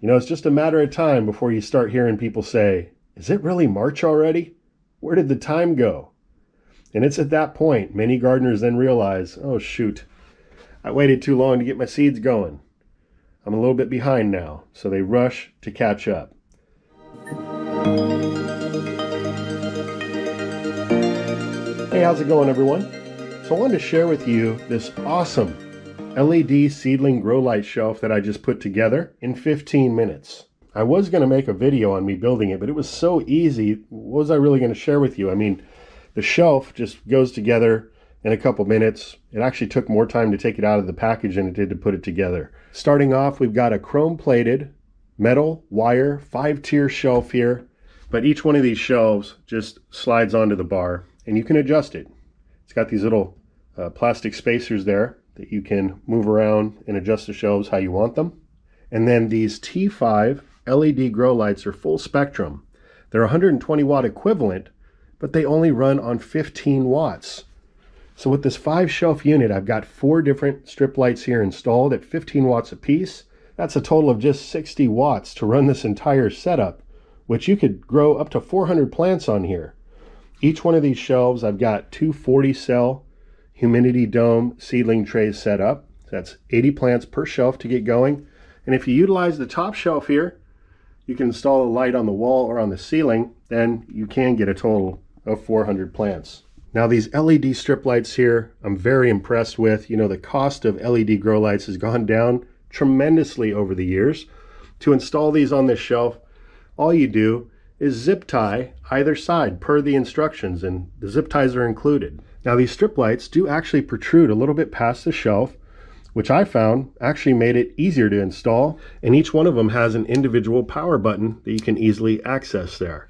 You know, it's just a matter of time before you start hearing people say, Is it really March already? Where did the time go? And it's at that point many gardeners then realize, Oh, shoot, I waited too long to get my seeds going. I'm a little bit behind now, so they rush to catch up. Hey, how's it going, everyone? So, I wanted to share with you this awesome LED seedling grow light shelf that I just put together in 15 minutes. I was going to make a video on me building it, but it was so easy. What was I really going to share with you? I mean, the shelf just goes together in a couple minutes. It actually took more time to take it out of the package than it did to put it together. Starting off, we've got a chrome plated metal wire five tier shelf here, but each one of these shelves just slides onto the bar and you can adjust it. It's got these little uh, plastic spacers there that you can move around and adjust the shelves how you want them. And then these T5 LED grow lights are full spectrum. They're 120 watt equivalent, but they only run on 15 watts. So with this five shelf unit, I've got four different strip lights here installed at 15 watts apiece. That's a total of just 60 watts to run this entire setup, which you could grow up to 400 plants on here. Each one of these shelves, I've got two 40 cell humidity dome seedling trays set up. That's 80 plants per shelf to get going. And if you utilize the top shelf here, you can install a light on the wall or on the ceiling, then you can get a total of 400 plants. Now these LED strip lights here, I'm very impressed with. You know, the cost of LED grow lights has gone down tremendously over the years. To install these on this shelf, all you do is zip tie either side per the instructions and the zip ties are included. Now these strip lights do actually protrude a little bit past the shelf which I found actually made it easier to install and each one of them has an individual power button that you can easily access there.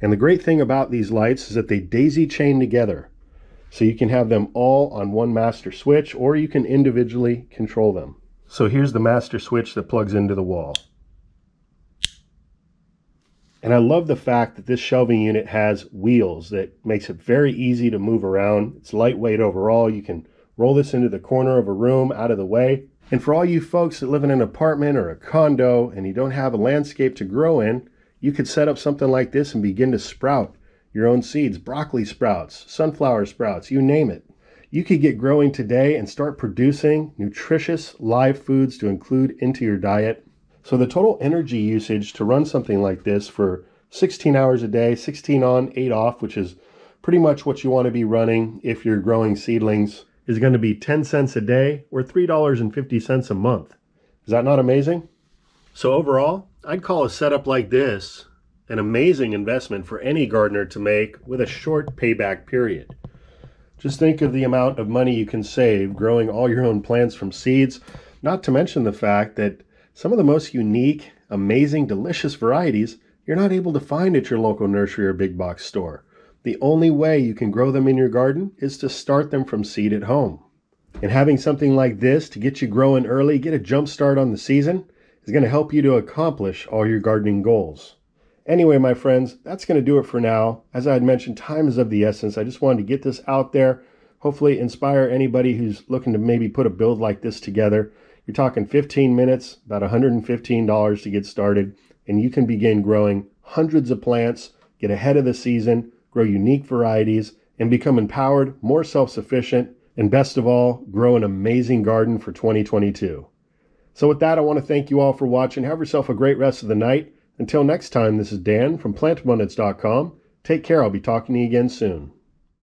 And the great thing about these lights is that they daisy chain together. So you can have them all on one master switch or you can individually control them. So here's the master switch that plugs into the wall. And I love the fact that this shelving unit has wheels that makes it very easy to move around. It's lightweight overall. You can roll this into the corner of a room out of the way. And for all you folks that live in an apartment or a condo and you don't have a landscape to grow in, you could set up something like this and begin to sprout your own seeds, broccoli sprouts, sunflower sprouts, you name it. You could get growing today and start producing nutritious live foods to include into your diet so the total energy usage to run something like this for 16 hours a day, 16 on, 8 off, which is pretty much what you want to be running if you're growing seedlings, is going to be 10 cents a day or $3.50 a month. Is that not amazing? So overall, I'd call a setup like this an amazing investment for any gardener to make with a short payback period. Just think of the amount of money you can save growing all your own plants from seeds, not to mention the fact that some of the most unique, amazing, delicious varieties you're not able to find at your local nursery or big box store. The only way you can grow them in your garden is to start them from seed at home. And having something like this to get you growing early, get a jump start on the season, is going to help you to accomplish all your gardening goals. Anyway, my friends, that's going to do it for now. As I had mentioned, time is of the essence. I just wanted to get this out there, hopefully inspire anybody who's looking to maybe put a build like this together. You're talking 15 minutes, about $115 to get started, and you can begin growing hundreds of plants, get ahead of the season, grow unique varieties, and become empowered, more self sufficient, and best of all, grow an amazing garden for 2022. So, with that, I want to thank you all for watching. Have yourself a great rest of the night. Until next time, this is Dan from plantabundance.com. Take care. I'll be talking to you again soon.